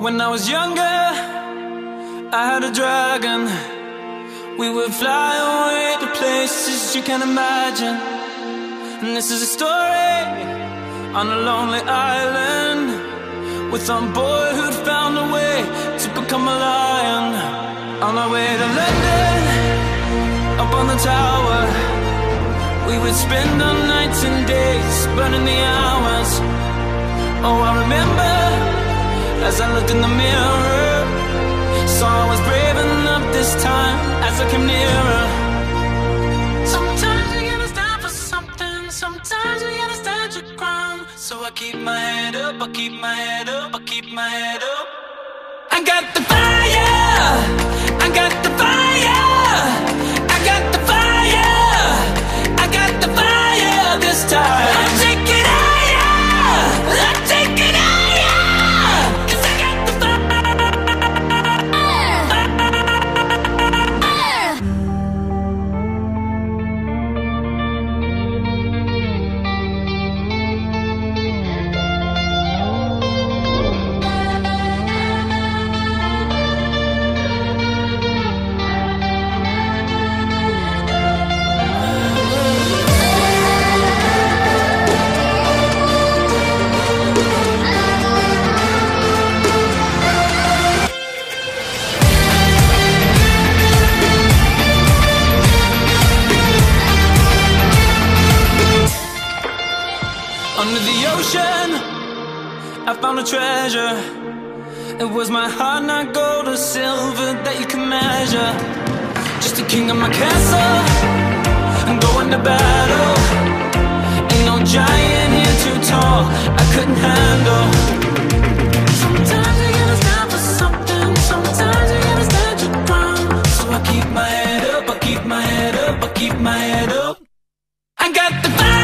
When I was younger, I had a dragon. We would fly away to places you can't imagine. And this is a story on a lonely island with some boy who'd found a way to become a lion. On our way to London, up on the tower, we would spend our nights and days burning the hours. Oh, I remember I looked in the mirror, saw I was brave enough this time as I came nearer. Sometimes you gotta stand for something, sometimes you gotta stand your ground. So I keep my head up, I keep my head up, I keep my head up. I got the fire, Under the ocean, I found a treasure. It was my heart, not gold or silver that you can measure. Just a king of my castle, I'm going to battle. Ain't no giant here too tall, I couldn't handle. Sometimes you gotta stand for something, sometimes you gotta stand your ground. So I keep my head up, I keep my head up, I keep my head up. I got the fire.